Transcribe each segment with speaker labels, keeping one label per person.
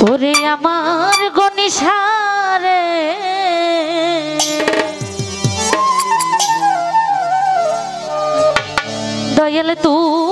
Speaker 1: ওরে আমার গনিসারে দয়াল তোমার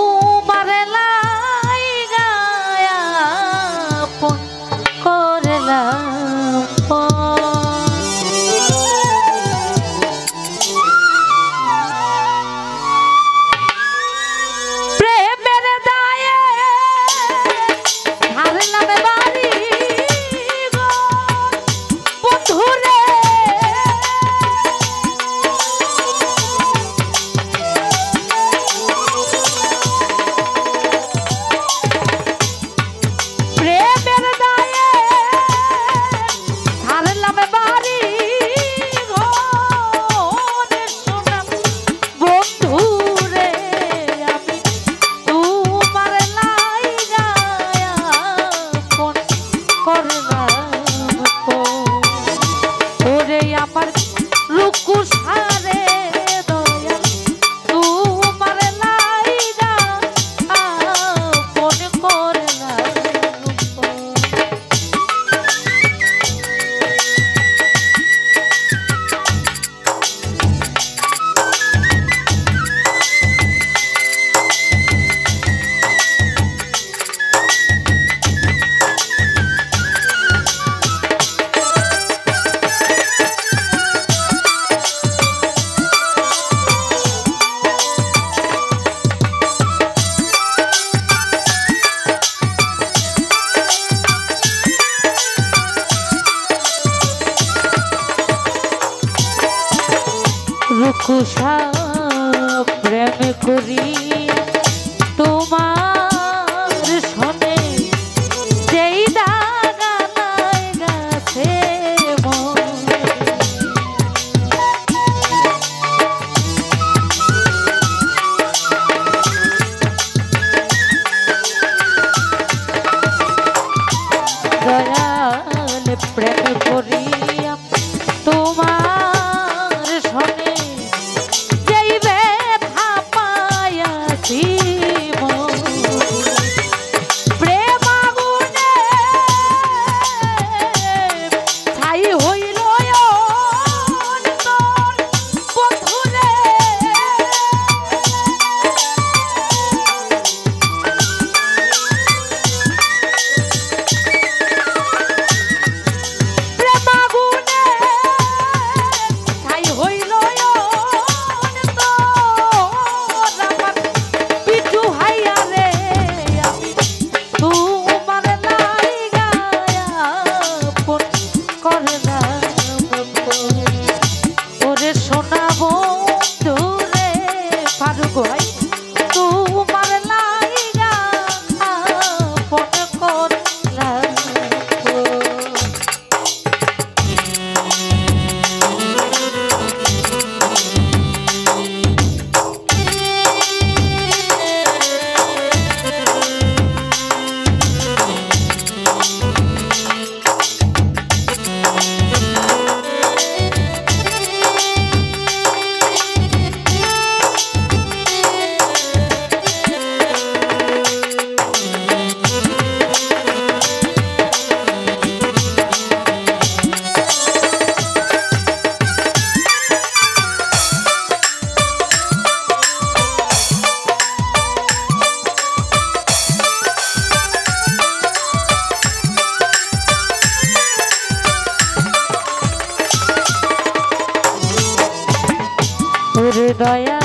Speaker 1: ওরে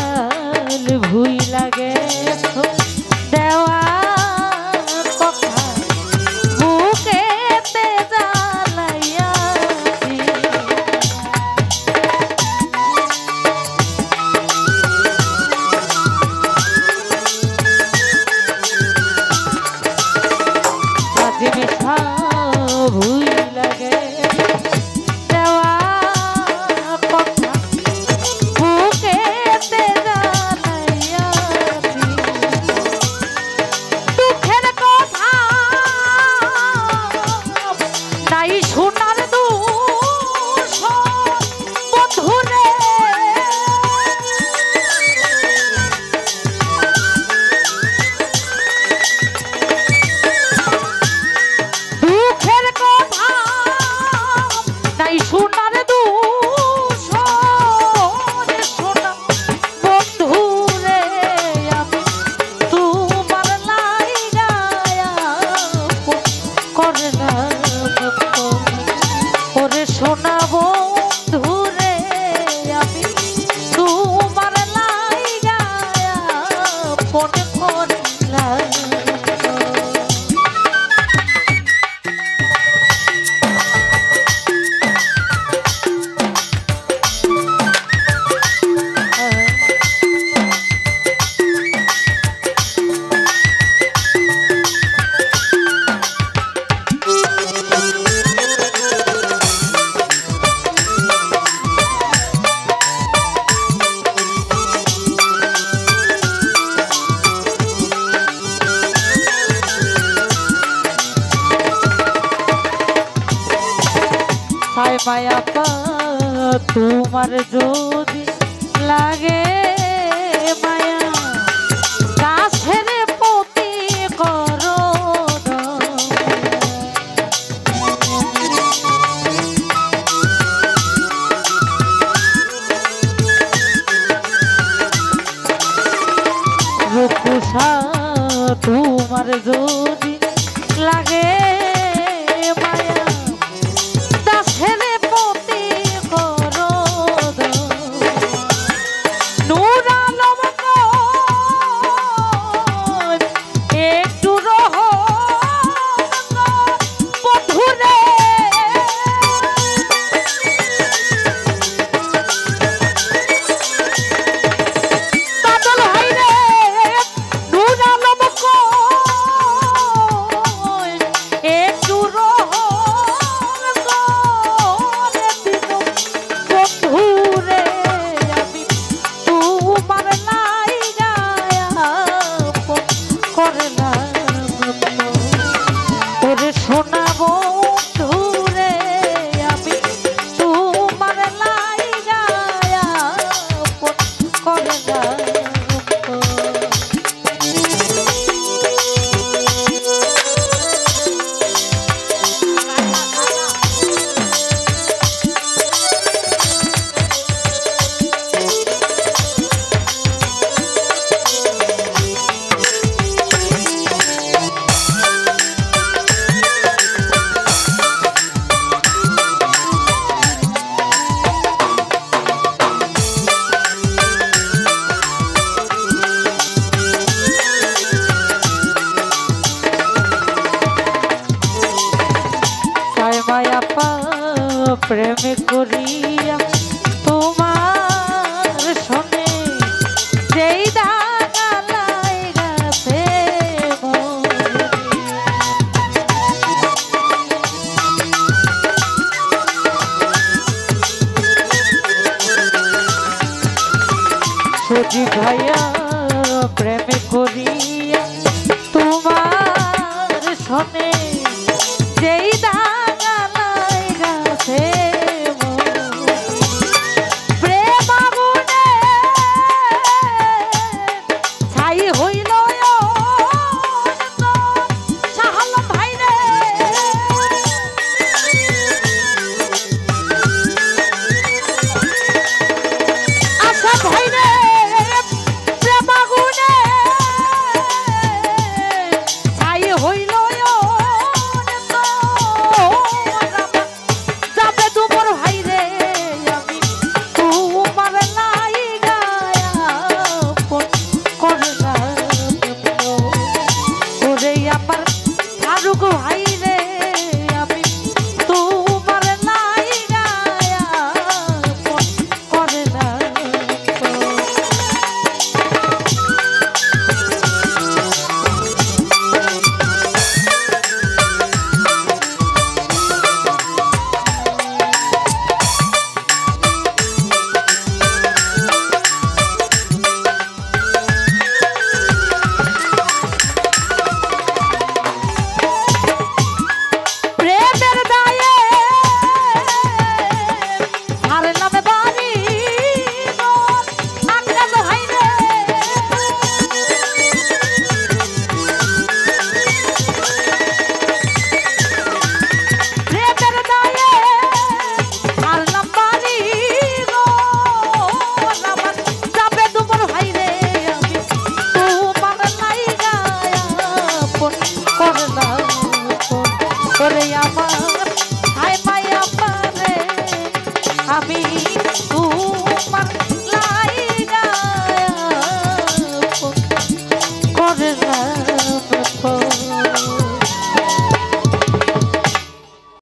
Speaker 1: মায়াপা তোমার যদি লাগে go. ya pa